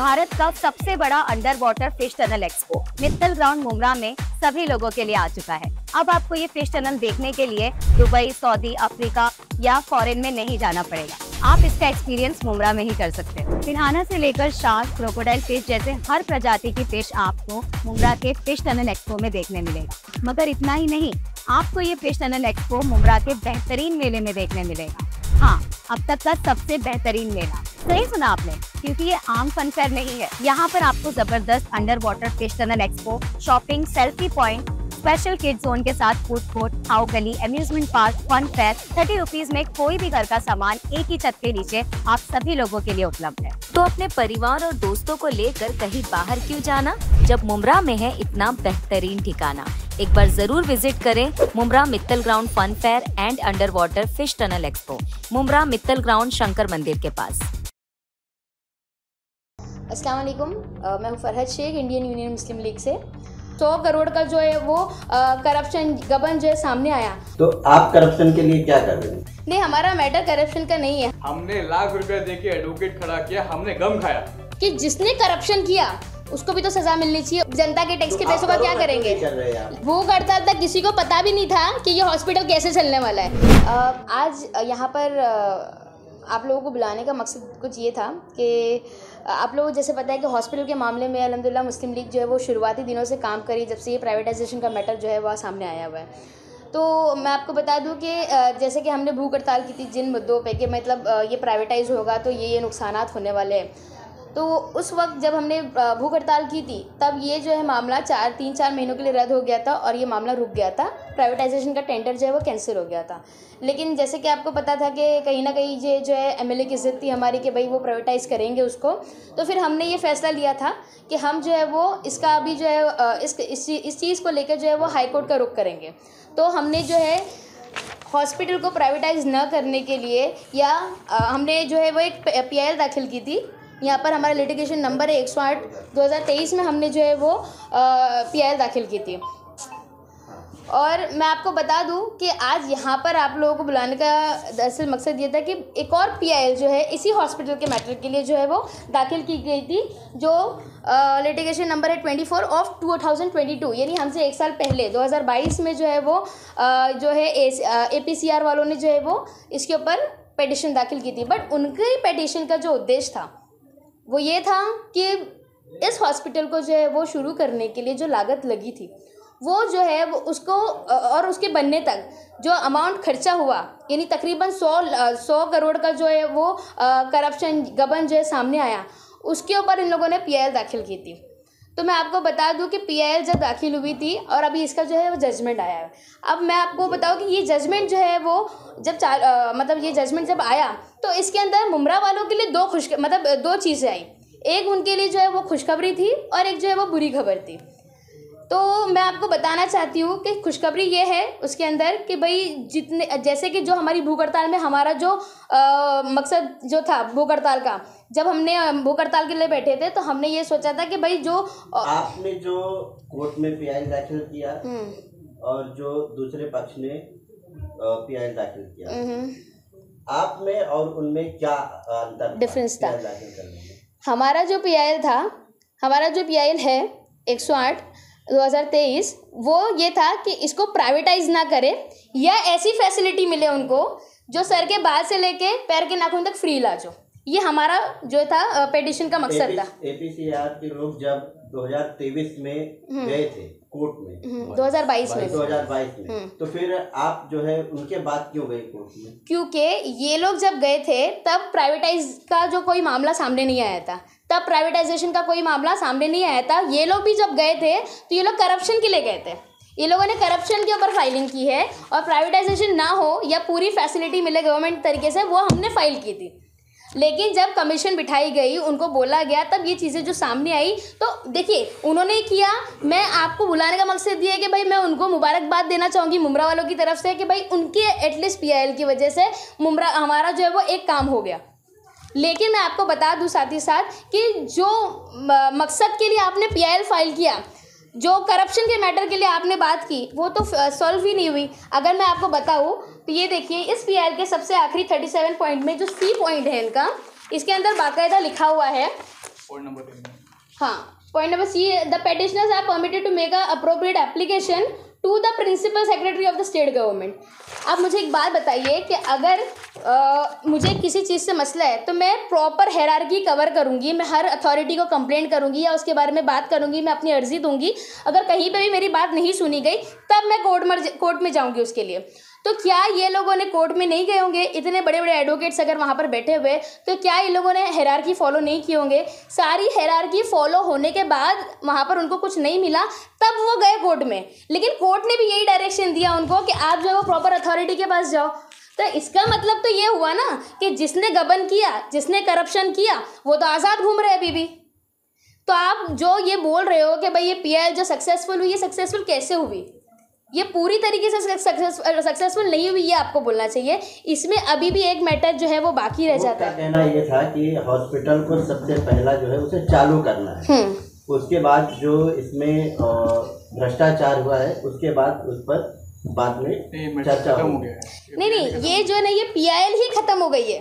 भारत का सबसे बड़ा under water fish tunnel expo Mittal ground Mumbra में सभी लोगों के लिए आ चुका है। अब आपको ये फ़िश टनल देखने के लिए दुबई, सऊदी, अफ्रीका या फॉरेन में नहीं जाना पड़ेगा। आप इसका एक्सपीरियंस मुमरा में ही कर सकते हैं। पिराना से लेकर शार्क क्रोकोडाइल फ़िश जैसे हर प्रजाति की फ़िश आपको मुमरा के फ़िश टनल एक्सपो में देखने मिलेगा। मगर इतना ही नहीं, आपको ये फ़िश टनल एक्सपो मुमरा के बेहतरीन मेले में देखने मिलेगा। हाँ अब तक का सबसे बेहतरीन मेला। सही सुना आपने, क्योंकि ये आम फन फेयर नहीं है। यहाँ पर आपको ज़बरदस्त under water fish tunnel expo shopping selfie point special kid zone के साथ फ़ूड कोर्ट हाउ गली amusement park fun fair thirty rupees में कोई भी घर का सामान एक ही छत के नीचे आप सभी लोगों के लिए उपलब्ध है। तो अपने परिवार और दोस्तों को लेकर कहीं बाहर क्यों जाना? जब मुमरा में है, इतना बेहतरीन ठिकाना। एक बार ज़रूर विज़िट करें Mumbra Mittal ground fun fair and under water fish tunnel expo Mumbra Mittal ground Shankar Mandir के पास। अस्सलाम वालेकुम मैं हूँ Farhad Shaikh Indian Union Muslim League से। सौ करोड़ का जो है वो करप्शन गबन जो है सामने आया। तो आप करप्शन के लिए क्या कर रहे हैं? नहीं हमारा मैटर करप्शन का नहीं है। हमने लाख रुपया देके एडवोकेट खड़ा किया हमने गम खाया। कि जिसने करप्शन किया उसको भी तो सजा मिलनी चाहिए। जनता के टैक्स के पैसों का क्या करेंगे? कर रहे हैं आप हड़ताल तक किसी को पता भी नहीं था कि ये हॉस्पिटल कैसे चलने वाला है। आज यहाँ पर आप लोगों को बुलाने का मकसद कुछ ये था कि आप लोगों को जैसे पता है कि हॉस्पिटल के मामले में अलहमदिल्ला मुस्लिम लीग जो है वो शुरुआती दिनों से काम करी जब से ये प्राइवेटाइजेशन का मैटर जो है वह सामने आया हुआ है। तो मैं आपको बता दूँ कि जैसे कि हमने भूख हड़ताल की थी जिन मुद्दों पे कि मतलब ये प्राइवेटाइज होगा तो ये ये नुकसान होने वाले हैं। तो उस वक्त जब हमने भूख हड़ताल की थी तब ये जो है मामला चार तीन चार महीनों के लिए रद्द हो गया था और ये मामला रुक गया था। प्राइवेटाइजेशन का टेंडर जो है वो कैंसिल हो गया था। लेकिन जैसे कि आपको पता था कि कहीं ना कहीं ये जो है एमएलए की ज़िद थी हमारी कि भाई वो प्राइवेटाइज करेंगे उसको। तो फिर हमने ये फैसला लिया था कि हम जो है वो इसका अभी जो है इस इस इस चीज़ को लेकर जो है वो हाईकोर्ट का रुख करेंगे। तो हमने जो है हॉस्पिटल को प्राइवेटाइज न करने के लिए या अ, हमने जो है वो एक पी दाखिल की थी यहाँ पर हमारा लिटिगेशन नंबर है एक सौ आठ दो हज़ार तेईस में हमने जो है वो पी आई दाखिल की थी। और मैं आपको बता दूँ कि आज यहाँ पर आप लोगों को बुलाने का दरअसल मकसद ये था कि एक और पीआईएल जो है इसी हॉस्पिटल के मैटर के लिए जो है वो दाखिल की गई थी जो लिटिगेशन नंबर है twenty four of two thousand twenty two यानी हमसे एक साल पहले दो हज़ार बाईस में जो है वो अ, जो है ए पी सी आर वालों ने जो है वो इसके ऊपर पेटिशन दाखिल की थी। बट उनके पेटिशन का जो उद्देश्य था वो ये था कि इस हॉस्पिटल को जो है वो शुरू करने के लिए जो लागत लगी थी, वो जो है वो उसको और उसके बनने तक जो अमाउंट खर्चा हुआ, यानी तकरीबन सौ सौ करोड़ का जो है वो करप्शन गबन जो है सामने आया, उसके ऊपर इन लोगों ने पी दाखिल की थी। तो मैं आपको बता दूँ कि पी जब दाखिल हुई थी और अभी इसका जो है वो जजमेंट आया है। अब मैं आपको बताऊँ कि ये जजमेंट जो है वो जब चार आ, मतलब ये जजमेंट जब आया तो इसके अंदर मुमरा वालों के लिए दो खुश मतलब दो चीज़ें आई। एक उनके लिए जो है वो खुशखबरी थी और एक जो है वो बुरी खबर थी। तो मैं आपको बताना चाहती हूँ कि खुशखबरी ये है उसके अंदर कि भाई जितने जैसे कि जो हमारी भूख हड़ताल में हमारा जो अ, मकसद जो था भूख हड़ताल का जब हमने भूख हड़ताल के लिए बैठे थे तो हमने ये सोचा था कि भाई जो आपने जो कोर्ट में पीआई दाखिल किया हम्म, और जो दूसरे पक्ष ने पीआई दाखिल किया हम्म, आप में और उनमें क्या अंतर Difference था। हमारा जो पीआईएल था हमारा जो पीआईएल है एक सौ आठ सौ आठ दो हज़ार तेईस वो ये था कि इसको प्राइवेटाइज ना करें या ऐसी फैसिलिटी मिले उनको जो सर के बाल से लेके पैर के नाखून तक फ्री इलाज हो। ये हमारा जो था पेटिशन का मकसद था। एपीसीआर के लोग जब 2023 में गए थे कोर्ट में। 2022 में। 2022 में। तो फिर आप जो है उनके बाद क्यों गए कोर्ट में? क्योंकि ये लोग जब गए थे तब प्राइवेटाइज का जो कोई मामला सामने नहीं आया था। तब प्राइवेटाइजेशन का कोई मामला सामने नहीं आया था। ये लोग भी जब गए थे तो ये लोग करप्शन के लिए गए थे। ये लोगों ने करप्शन के ऊपर फाइलिंग की है और प्राइवेटाइजेशन ना हो या पूरी फैसिलिटी मिले गवर्नमेंट तरीके से वो हमने फ़ाइल की थी। लेकिन जब कमीशन बिठाई गई, उनको बोला गया, तब ये चीज़ें जो सामने आई तो देखिए, उन्होंने किया। मैं आपको बुलाने का मकसद ये है कि भाई, मैं उनको मुबारकबाद देना चाहूँगी मुमरा वालों की तरफ़ से कि भाई, उनके एटलीस्ट पी की वजह से मुमरा हमारा जो है वो एक काम हो गया। लेकिन मैं आपको बता दूँ साथ ही साथ कि जो मकसद के लिए आपने पी फ़ाइल किया जो करप्शन के मैटर के लिए आपने बात की वो तो सॉल्व ही नहीं हुई। अगर मैं आपको बताऊँ तो ये देखिए इस पी के सबसे आखिरी थर्टी सेवन पॉइंट में जो सी पॉइंट है इनका इसके अंदर बाकायदा लिखा हुआ है। पॉइंट नंबर तीन हाँ point number C the petitioners are permitted to make a appropriate application to the principal secretary of the state government आप मुझे एक बात बताइए कि अगर आ, मुझे किसी चीज़ से मसला है तो मैं प्रॉपर हेरारकी कवर करूँगी मैं हर अथॉरिटी को कंप्लेंट करूँगी या उसके बारे में बात करूँगी मैं अपनी अर्जी दूँगी। अगर कहीं पर भी मेरी बात नहीं सुनी गई तब मैं कोर्ट मर कोर्ट में जाऊँगी उसके लिए। तो क्या ये लोगों ने कोर्ट में नहीं गए होंगे? इतने बड़े बड़े एडवोकेट्स अगर वहाँ पर बैठे हुए तो क्या इन लोगों ने हेरारकी फॉलो नहीं किए होंगे? सारी हेरारकी फॉलो होने के बाद वहाँ पर उनको कुछ नहीं मिला, तब वो गए कोर्ट में। लेकिन कोर्ट ने भी यही डायरेक्शन दिया उनको कि आप जो है वो प्रॉपर अथॉरिटी के पास जाओ। तो इसका मतलब तो ये हुआ ना कि जिसने गबन किया, जिसने करप्शन किया, वो तो आज़ाद घूम रहे अभी भी। तो आप जो ये बोल रहे हो कि भाई ये पीएल जो सक्सेसफुल हुई, ये सक्सेसफुल कैसे हुई? ये पूरी तरीके से सक्सेसफुल नहीं हुई ये आपको बोलना चाहिए। इसमें अभी भी एक मैटर जो है वो बाकी रह जाता है। कहना ये था कि हॉस्पिटल को सबसे पहला जो है उसे चालू करना है। हम्म। उसके बाद जो इसमें भ्रष्टाचार हुआ है उसके बाद उस पर बाद में चर्चा हो गया है। नहीं नहीं ये जो है ना ये पीआईएल ही खत्म हो गई है।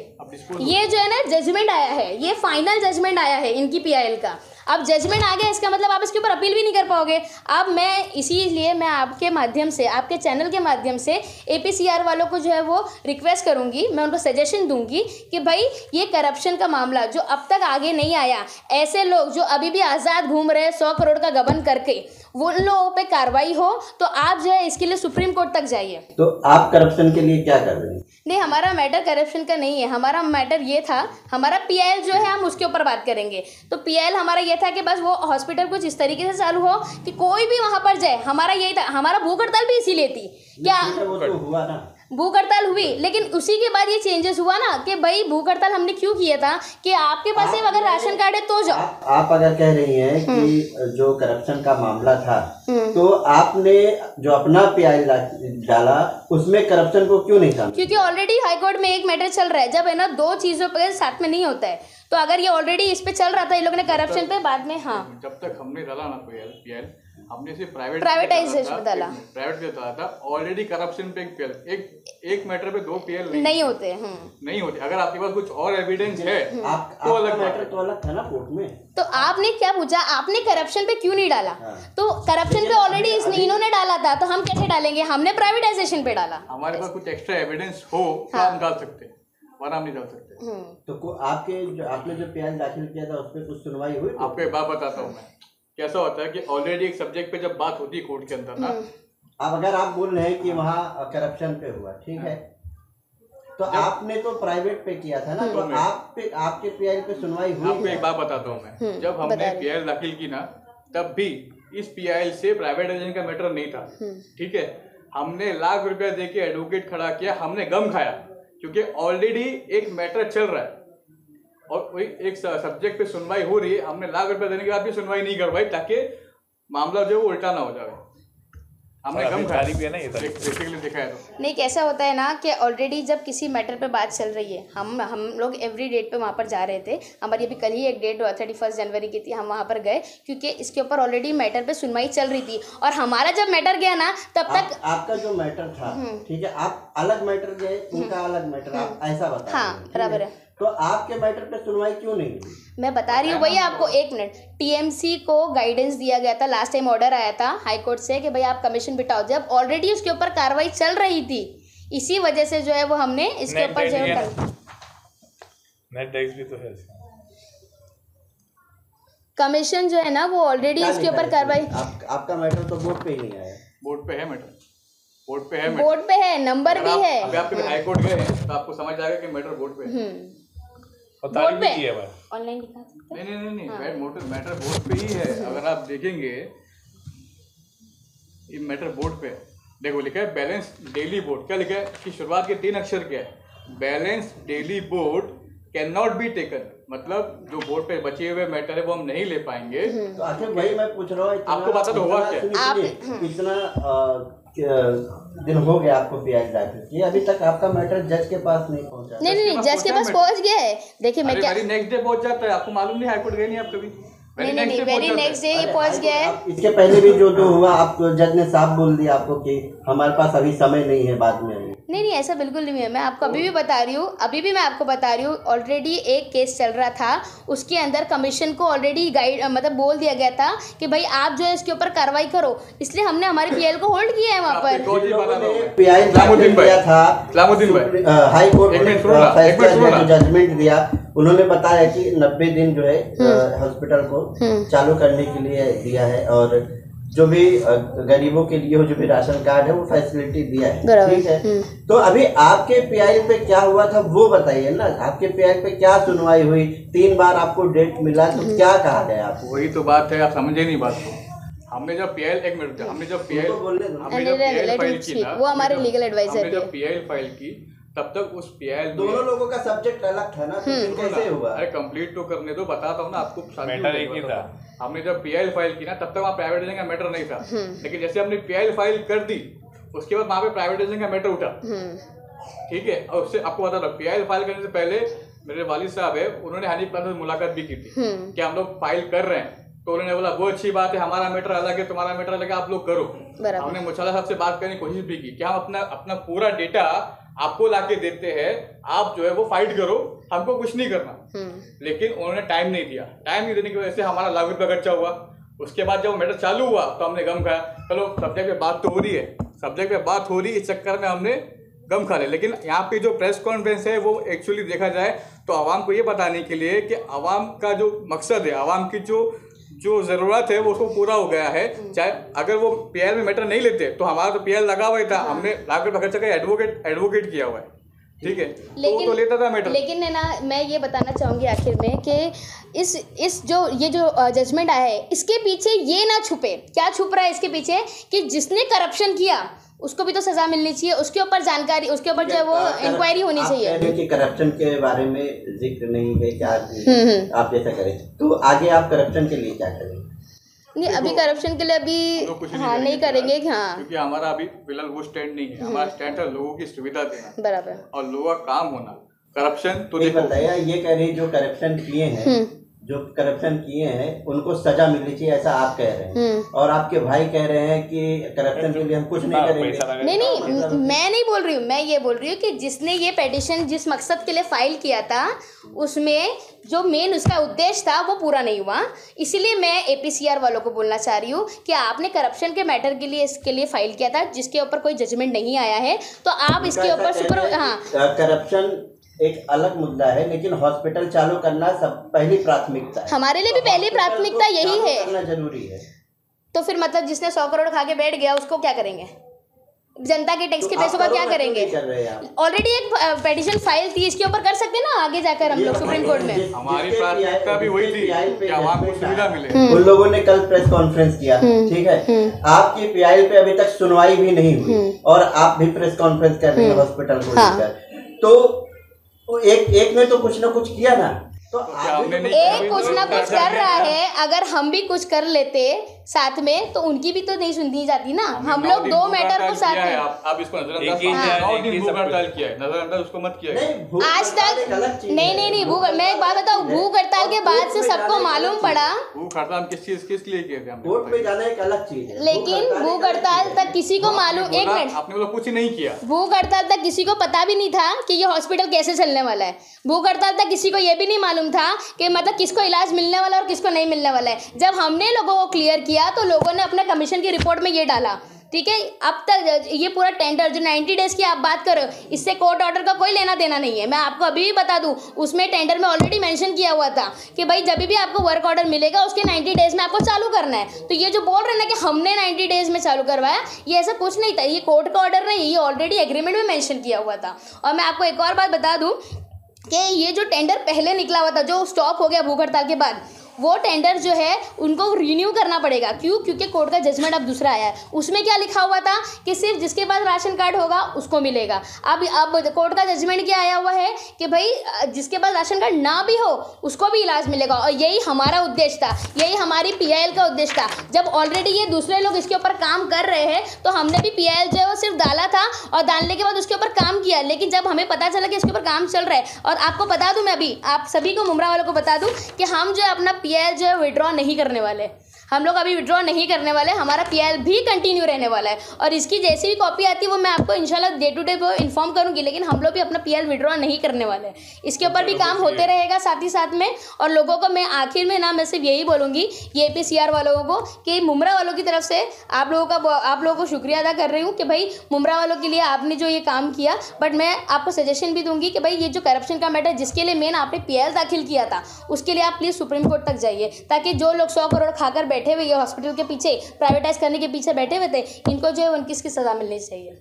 ये जो है ना जजमेंट आया है। ये फाइनल जजमेंट आया है इनकी पीआईएल का। अब जजमेंट आ गया, इसका मतलब आप इसके ऊपर अपील भी नहीं कर पाओगे। अब मैं इसीलिए मैं आपके माध्यम से, आपके चैनल के माध्यम से एपीसीआर वालों को जो है वो रिक्वेस्ट करूँगी, मैं उनको सजेशन दूँगी कि भाई, ये करप्शन का मामला जो अब तक आगे नहीं आया, ऐसे लोग जो अभी भी आज़ाद घूम रहे हैं, सौ करोड़ का गबन करके वो उन लोगों पे कार्रवाई हो तो आप जो है इसके लिए सुप्रीम कोर्ट तक जाइए। तो आप करप्शन के लिए क्या कर रहे हैं? नहीं हमारा मैटर करप्शन का नहीं है। हमारा मैटर ये था हमारा पीआईएल जो है हम उसके ऊपर बात करेंगे। तो पीआईएल हमारा ये था कि बस वो हॉस्पिटल कुछ इस तरीके से चालू हो कि कोई भी वहाँ पर जाए हमारा यही था हमारा भूख हड़ताल भी इसीलिए थी। क्या तो हुआ ना। भूख हड़ताल हुई। लेकिन उसी के बाद ये चेंजेस हुआ ना कि भाई भूख हड़ताल हमने क्यों किया था कि आपके पास सिर्फ़ अगर राशन कार्ड है तो जाओ। आप आप अगर कह रही हैं कि जो करप्शन का मामला था तो आपने जो अपना प्याज डाला उसमें करप्शन को क्यों नहीं था? क्योंकि ऑलरेडी हाईकोर्ट में एक मैटर चल रहा है जब है ना दो चीज़ों पर साथ में नहीं होता है। तो अगर ये ऑलरेडी इस पे चल रहा था ये लोगों ने करप्शन पे बाद में हाँ। जब तक हमने डाला ना पीएल हमने सिर्फ़ प्राइवेट Privatization पे डाला। प्राइवेट पे डाला था ऑलरेडी करप्शन पे एक पीएल एक एक मैटर पे दो पीएल नहीं नहीं होते हम्म। नहीं होते। अगर आपके पास कुछ और एविडेंस है आप तो अलग मैटर तो अलग था ना कोर्ट में। तो आपने क्या पूछा? आपने करप्शन पे क्यों नहीं डाला? हाँ। तो करप्शन पे ऑलरेडी इसने इन्होंने डाला था तो हम कैसे डालेंगे? हमने प्राइवेटाइजेशन पे डाला। हमारे पास कुछ एक्स्ट्रा एविडेंस हो तो हाँ। हम डाल सकते हैं। वरना नहीं डाल सकते। हम्म। तो को, आपके जो आपने जो प्याज दाखिल किया था उस पर कुछ सुनवाई हुई? आपको एक बात बताता हूँ मैं। कैसा होता है कि ऑलरेडी एक सब्जेक्ट पे जब बात होती है कोर्ट के अंदर ना हम्म। अब अगर आप बोल रहे हैं कि वहाँ करप्शन पे हुआ ठीक है तो आपने तो प्राइवेट पे किया था ना तो हम्म। आप पे आपके पीआई पे सुनवाई हुई आपको एक बात बताता हूँ मैं हम्म, जब हमने। पीआईएल दाखिल की ना तब भी इस पीआईएल से प्राइवेटाइजेशन का मैटर नहीं था। ठीक है हमने लाख रुपया दे के एडवोकेट खड़ा किया हमने गम खाया क्योंकि ऑलरेडी एक मैटर चल रहा है और वही एक सब्जेक्ट पे सुनवाई हो रही है हमने लाख रुपया देने के बाद भी सुनवाई नहीं करवाई ताकि मामला जो है वो उल्टा ना हो जाए। हमने खाया जारी भी है ना ये बेसिकली देखा है तो। नहीं कैसा होता है ना कि ऑलरेडी जब किसी मैटर पे बात चल रही है हम हम लोग एवरी डेट पे वहाँ पर जा रहे थे हमारी अभी कल ही एक डेट थर्टी फ़र्स्ट जनवरी की थी हम वहाँ पर गए क्योंकि इसके ऊपर ऑलरेडी मैटर पे सुनवाई चल रही थी और हमारा जब मैटर गया ना तब आप, तक आपका जो मैटर था ठीक है आप अलग मैटर गए उनका अलग मैटर आप ऐसा बता हाँ, बराबर है। तो आपके मैटर पे सुनवाई क्यों नहीं हुई? मैं बता रही हूँ भैया आपको एक मिनट। टीएमसी को गाइडेंस दिया गया था लास्ट टाइम ऑर्डर आया था हाई कोर्ट से कि भाई आप कमीशन बिठाओ। जब ऑलरेडी उसके ऊपर कार्रवाई चल रही थी इसी वजह से जो है वो हमने इसके ऊपर जो है नेट टैक्स भी तो है। कमीशन जो है ना वो ऑलरेडी इसके ऊपर कार्रवाई आप, आपका मैटर तो बोर्ड पे ही नहीं आया। बोर्ड पे है मैटर। बोर्ड पे है बोर्ड पे है नंबर भी है। अभी आप हाई कोर्ट गए हैं तो आपको समझ आएगा कि मैटर बोर्ड पे है। हम्म। और तारीख भी की है भाई। ऑनलाइन दिखा सकते नहीं नहीं नहीं हाँ। नहीं मैटर मैटर बोर्ड पे ही है। अगर आप देखेंगे ये मैटर बोर्ड पे देखो लिखा है बैलेंस डेली बोर्ड क्या लिखा है? कि शुरुआत के तीन अक्षर क्या है? Balance daily board can not be taken मतलब जो बोर्ड पे बचे हुए मैटर है वो हम नहीं ले पाएँगे। तो आखिर वही मैं पूछ रहा हूँ आपको पता तो होगा इतना- क्या? इतना क- दिन हो गया आपको पीआई दाखिल किए अभी तक आपका मैटर जज के पास नहीं पहुँचा। नहीं नहीं नहीं जज के पास पहुँच गया है। देखिए मैं क्या नेक्स्ट डे पहुँच जाता है। आपको मालूम नहीं हाईकोर्ट गए नहीं आप कभी नहीं नहीं नहीं वेरी नेक्स्ट डे ये पहुँच गया है इसके पहले भी जो जो हुआ आप जज ने साफ़ बोल दिया आपको कि हमारे पास अभी समय नहीं है बाद में नहीं नहीं ऐसा बिल्कुल नहीं है मैं आपको अभी भी बता रही हूँ अभी भी मैं आपको बता रही हूँ ऑलरेडी एक केस चल रहा था उसके अंदर कमीशन को ऑलरेडी गाइड मतलब बोल दिया गया था कि भाई आप जो है इसके ऊपर कार्रवाई करो इसलिए हमने हमारे पीएल को होल्ड किया है वहाँ पर दो चीज़ बता दो पीआई इस्लामुद्दीन भाई। दिया था इस्लामुद्दीन भाई। हाई कोर्ट एक ने मिनट सुनो ना, एक मिनट फैसला सुनो दिया ना। जो जजमेंट दिया उन्होंने बताया कि नब्बे दिन जो है हम्म। हॉस्पिटल को चालू करने के लिए दिया है और जो भी गरीबों के लिए जो भी राशन कार्ड है वो फैसिलिटी दिया है। ठीक है? हम्म। तो अभी आपके पीआई पे क्या हुआ था वो बताइए ना। आपके पीआई पे क्या सुनवाई हुई? तीन बार आपको डेट मिला तो हम्म। क्या कहा गया आपको? वही तो बात है आप समझे नहीं बात को। हमने जब पीएल एक मिनट हमने जब दो। हमने जब पीएल फ़ाइल की वो हमारे हमने जब पीएल फ़ाइल की तब तक उस पीएल दोनों लोगों का सब्जेक्ट अलग था ना तो हम्म। कैसे हुआ? अरे कंप्लीट तो करने दो बताता हूँ ना आपको गई, एक ही था। हमने जब पीएल फ़ाइल की ना तब तक वहाँ प्राइवेटाइजेशन का मैटर नहीं था। हम्म। लेकिन जैसे हमने पीएल फ़ाइल कर दी उसके बाद वहाँ पे प्राइवेटाइजेशन का मैटर उठा। हम्म। ठीक है? और उससे आपको बता रहा पीआई फ़ाइल करने से पहले मेरे वालिद साहब है उन्होंने हनीफ खान से मुलाकात भी की थी। कि हम लोग फ़ाइल कर रहे हैं। तो उन्होंने बोला वो अच्छी बात है हमारा मैटर अलग है तुम्हारा मैटर अलग है आप लोग करो। हमने मुशाला साहब से बात करने की कोशिश भी की कि हम अपना अपना पूरा डेटा आपको लाके देते हैं आप जो है वो फाइट करो हमको कुछ नहीं करना। हम्म। लेकिन उन्होंने टाइम नहीं दिया। टाइम नहीं देने की वजह से हमारा लाख रुपया खर्चा हुआ। उसके बाद जब मैटर चालू हुआ तो हमने गम खाया। चलो सब्जेक्ट पे बात तो हो रही है। सब्जेक्ट पे बात हो रही है इस चक्कर में हमने गम खा लिया। लेकिन यहाँ पे जो प्रेस कॉन्फ्रेंस है वो एक्चुअली देखा जाए तो आवाम को ये बताने के लिए कि आवाम का जो मकसद है आवाम की जो जो ज़रूरत है वो उसको पूरा हो गया है। चाहे अगर वो पीएल में मैटर नहीं लेते तो हमारा तो पीएल लगा हुआ ही था। हमने लाख रुपये खर्चा एडवोकेट एडवोकेट किया हुआ है। ठीक है? तो वो तो लेता था मैटर। लेकिन है ना मैं ये बताना चाहूँगी आखिर में कि इस इस जो ये जो जजमेंट आया है इसके पीछे ये ना छुपे। क्या छुप रहा है इसके पीछे? कि जिसने करप्शन किया उसको भी तो सजा मिलनी चाहिए। उसके ऊपर जानकारी उसके ऊपर जो है वो इंक्वायरी होनी आप चाहिए। कि करप्शन के बारे में ज़िक्र नहीं है क्या हम्म, हम्म। आप जैसा करें तो आगे आप करप्शन के लिए क्या करेंगे? नहीं अभी करप्शन के लिए अभी कुछ हाँ नहीं करेंगे हाँ। क्योंकि हमारा अभी फ़िलहाल वो स्टैंड नहीं है। हमारा स्टैंड है लोगों की सुविधा देना। बराबर। और लोगों का काम होना। करप्शन तो नहीं देखो। बताइए ये कह रहे हैं जो करप्शन किए हैं हम्म। जो करप्शन किए हैं उनको सजा मिलनी चाहिए ऐसा आप कह रहे हैं। हम्म। और आपके भाई कह रहे हैं कि करप्शन के लिए हम कुछ नहीं करेंगे। नहीं नहीं मैं नहीं बोल रही हूँ मैं ये बोल रही हूँ कि जिसने ये पेटिशन जिस मकसद के लिए फ़ाइल किया था उसमें जो मेन उसका उद्देश्य था वो पूरा नहीं हुआ। इसीलिए मैं एपीसीआर वालों को बोलना चाह रही हूँ कि आपने करप्शन के मैटर के लिए इसके लिए फ़ाइल किया था जिसके ऊपर कोई जजमेंट नहीं आया है तो आप इसके ऊपर सुपर हाँ करप्शन एक अलग मुद्दा है लेकिन हॉस्पिटल चालू करना सब पहली प्राथमिकता है। हमारे लिए भी पहली प्राथमिकता को यही है। करना ज़रूरी है। तो फिर मतलब जिसने सौ करोड़ खा के बैठ गया उसको क्या करेंगे? जनता के टैक्स के तो पैसों का क्या करेंगे? ऑलरेडी एक पेटिशन फ़ाइल थी इसके ऊपर कर सकते हैं ना आगे जाकर हम लोग सुप्रीम कोर्ट में? हमारी प्राथमिकता भी वही थी कि सुविधा मिले। उन लोगों ने कल प्रेस कॉन्फ्रेंस किया ठीक है? आपकी पीआई पे अभी तक सुनवाई भी नहीं हुई और आप भी प्रेस कॉन्फ्रेंस कर रहे हैं हॉस्पिटल को हाँ। लेकर। तो वो एक एक ने तो कुछ ना कुछ किया ना तो तो किया? एक कुछ ना कुछ कर रहा है अगर हम भी कुछ कर लेते साथ में तो उनकी भी तो नहीं सुनती जाती ना। हम लोग दो मैटर को साथ में आप इसको ही आज तक नहीं नहीं नहीं भूख मैं एक बात बताऊँ भूख हड़ताल के बाद से सबको मालूम पड़ा। भूख हड़ताल किस चीज़ किस लिए किए थे हमने कोर्ट में जाना एक अलग चीज़ है। लेकिन भूख हड़ताल तक किसी को मालूम एक मिनट। आपने कुछ नहीं किया। भूख हड़ताल तक किसी को पता भी नहीं था कि ये हॉस्पिटल कैसे चलने वाला है। भूख हड़ताल तक किसी को ये भी नहीं मालूम था कि मतलब किसको इलाज मिलने वाला है और किसको नहीं मिलने वाला है। जब हमने लोगों को क्लियर किया तो लोगों ने अपने कमीशन की रिपोर्ट में ये डाला। ठीक है? अब तक ये पूरा टेंडर जो 90 डेज़ की आप बात करो, इससे कोर्ट ऑर्डर का कोई लेना देना नहीं है। मैं आपको अभी भी बता दूँ, उसमें टेंडर में ऑलरेडी मेंशन किया हुआ था कि भाई, जब भी आपको वर्क ऑर्डर मिलेगा, उसके 90 डेज़ में आपको चालू करना है। तो ये जो बोल रहे ना कि हमने 90 डेज़ में चालू करवाया, ये ऐसा कुछ नहीं था। ये कोर्ट का ऑर्डर नहीं, ये ऑलरेडी एग्रीमेंट में मेंशन किया हुआ था। और मैं आपको एक और बात बता दूँ कि ये जो टेंडर पहले निकला हुआ था, जो स्टॉप हो गया भूख हड़ताल के बाद वो टेंडर जो है, उनको रिन्यू करना पड़ेगा। क्यों? क्योंकि कोर्ट का जजमेंट अब दूसरा आया है। उसमें क्या लिखा हुआ था कि सिर्फ़ जिसके पास राशन कार्ड होगा, उसको मिलेगा। अब अब कोर्ट का जजमेंट क्या आया हुआ है कि भाई, जिसके पास राशन कार्ड ना भी हो, उसको भी इलाज मिलेगा। और यही हमारा उद्देश्य था। यही हमारी पीआईएल का उद्देश्य था। जब ऑलरेडी ये दूसरे लोग इसके ऊपर काम कर रहे हैं तो हमने भी पीआईएल जो है, वो सिर्फ़ डाला था और डालने के बाद उसके ऊपर काम किया। लेकिन जब हमें पता चला कि इसके ऊपर काम चल रहा है, और आपको बता दूँ मैं अभी, आप सभी को मुमरा वालों को बता दूँ कि हम जो है अपना जो है विड्रॉ नहीं करने वाले। हम लोग अभी विड्रॉ नहीं करने वाले हमारा पीएल भी कंटिन्यू रहने वाला है। और इसकी जैसी भी कॉपी आती है वो मैं आपको इंशाल्लाह डे टू डे वो इन्फॉर्म करूँगी लेकिन हम लोग भी अपना पी विड्रॉ नहीं करने वाले हैं। इसके ऊपर भी काम होते रहेगा साथ ही साथ में और लोगों को मैं आखिर में ना मैं सिर्फ़ यही बोलूँगी ये पीसीआर वालों को कि मुमरा वालों की तरफ़ से आप लोगों का आप लोगों को शुक्रिया अदा कर रही हूँ कि भाई मुमरा वालों के लिए आपने जो ये काम किया बट मैं आपको सजेशन भी दूँगी कि भाई ये जो करप्शन का मैटर जिसके लिए मेन आपने पीएल दाखिल किया था उसके लिए आप प्लीज़ सुप्रीम कोर्ट तक जाइए ताकि जो लोग सौ करोड़ खाकर बैठे हुए ये हॉस्पिटल के पीछे प्राइवेटाइज करने के पीछे बैठे हुए थे, इनको जो है उनकी इसकी सज़ा मिलनी चाहिए?